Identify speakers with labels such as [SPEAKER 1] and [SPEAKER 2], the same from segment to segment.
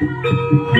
[SPEAKER 1] Thank you.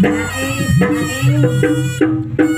[SPEAKER 1] Bye. Bye.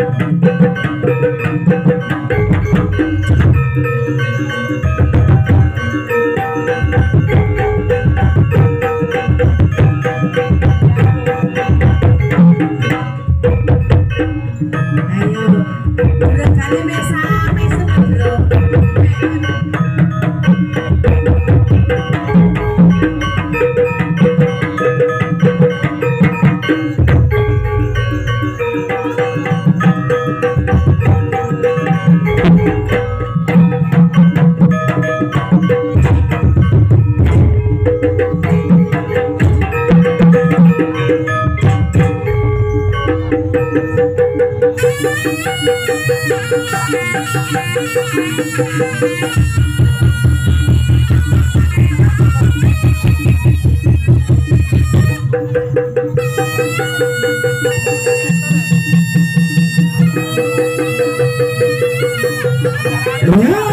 [SPEAKER 1] Yeah!